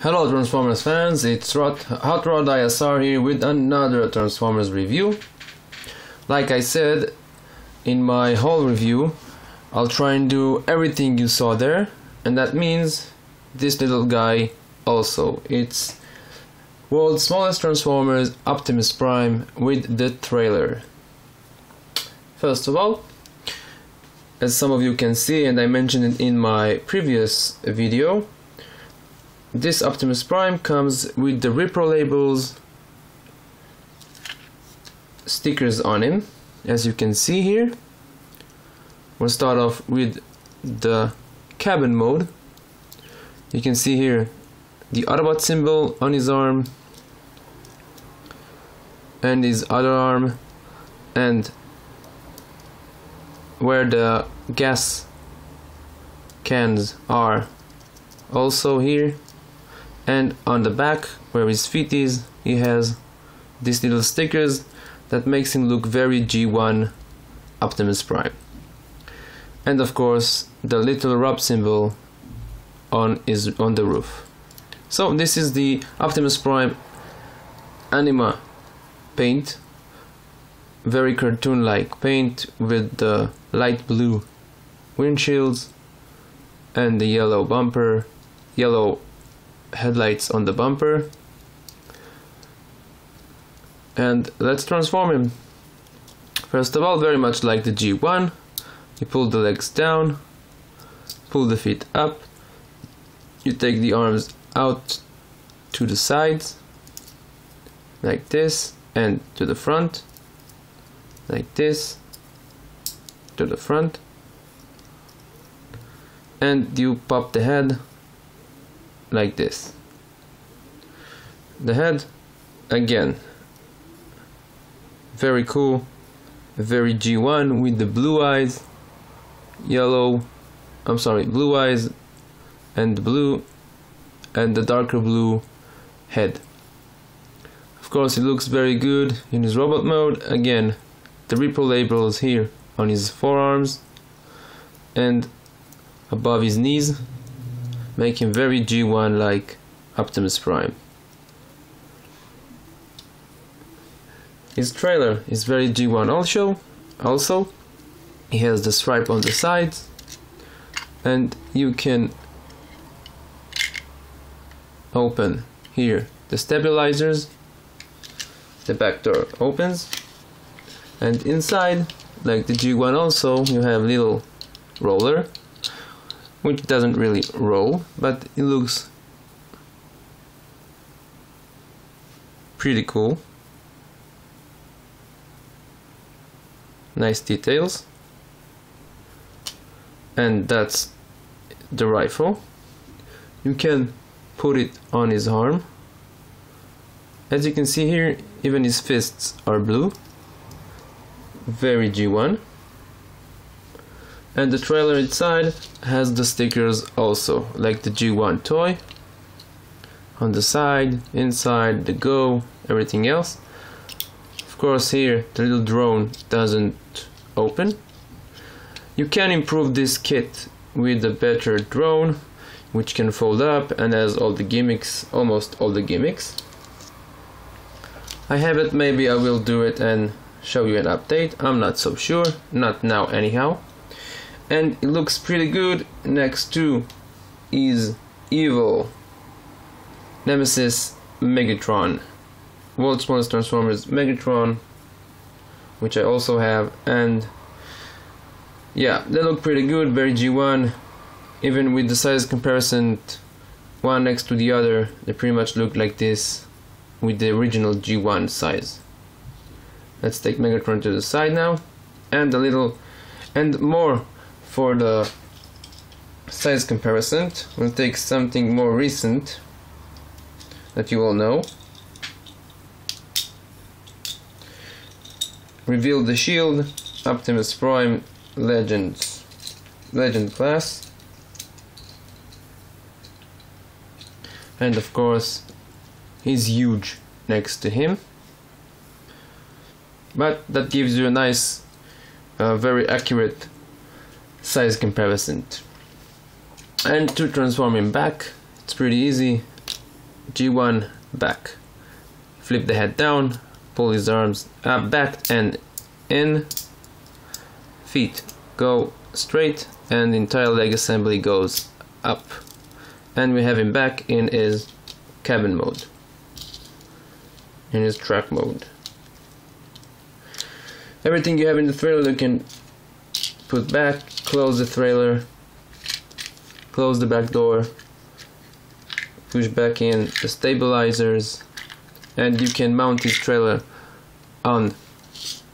Hello Transformers fans, it's Rod, Hot Rod ISR here with another Transformers review. Like I said in my whole review, I'll try and do everything you saw there, and that means this little guy also. It's world's smallest Transformers Optimus Prime with the trailer. First of all, as some of you can see and I mentioned it in my previous video, this Optimus Prime comes with the Repro labels stickers on him as you can see here. We'll start off with the cabin mode. You can see here the Autobot symbol on his arm and his other arm and where the gas cans are. Also here and on the back where his feet is he has these little stickers that makes him look very G1 Optimus Prime. And of course the little rub symbol on is on the roof. So this is the Optimus Prime anima paint. Very cartoon like paint with the light blue windshields and the yellow bumper yellow headlights on the bumper. And let's transform him. First of all very much like the G1 you pull the legs down pull the feet up you take the arms out to the sides like this and to the front like this to the front. And you pop the head like this. The head again very cool very G1 with the blue eyes yellow I'm sorry blue eyes and blue and the darker blue head. Of course it looks very good in his robot mode. Again the repro labels here on his forearms and above his knees him very G1 like Optimus Prime. His trailer is very G1 also. Also, he has the stripe on the sides, and you can open here the stabilizers. The back door opens, and inside, like the G1 also, you have little roller which doesn't really roll but it looks pretty cool. Nice details. And that's the rifle. You can put it on his arm. As you can see here even his fists are blue. Very G1 and the trailer inside has the stickers also like the G1 toy. On the side inside the go everything else. Of course here the little drone doesn't open. You can improve this kit with a better drone which can fold up and has all the gimmicks almost all the gimmicks. I have it maybe I will do it and show you an update. I'm not so sure not now anyhow and it looks pretty good next to is evil nemesis megatron world's smallest transformers megatron which i also have and yeah they look pretty good very g1 even with the size comparison one next to the other they pretty much look like this with the original g1 size. Let's take megatron to the side now and a little and more for the size comparison we'll take something more recent that you all know. Reveal the shield Optimus Prime Legends Legend class. And of course he's huge next to him. But that gives you a nice uh, very accurate size comparison and to transform him back it's pretty easy G1 back. Flip the head down, pull his arms up, back and in. Feet go straight and the entire leg assembly goes up. And we have him back in his cabin mode. In his track mode. Everything you have in the trailer you can put back, close the trailer, close the back door, push back in the stabilizers, and you can mount this trailer on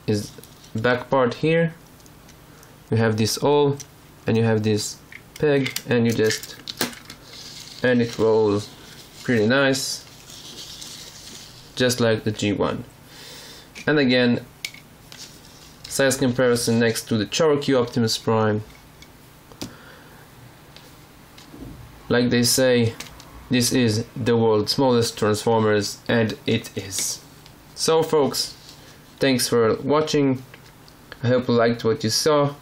his back part here. You have this all, and you have this peg, and you just and it rolls pretty nice, just like the G1. And again, size comparison next to the Cherokee Optimus Prime. Like they say, this is the world's smallest Transformers, and it is. So folks, thanks for watching. I hope you liked what you saw.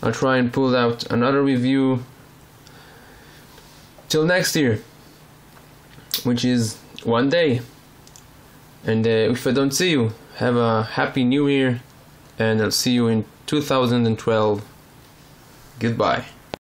I'll try and pull out another review till next year, which is one day. And uh, if I don't see you, have a happy new year, and I'll see you in 2012. Goodbye.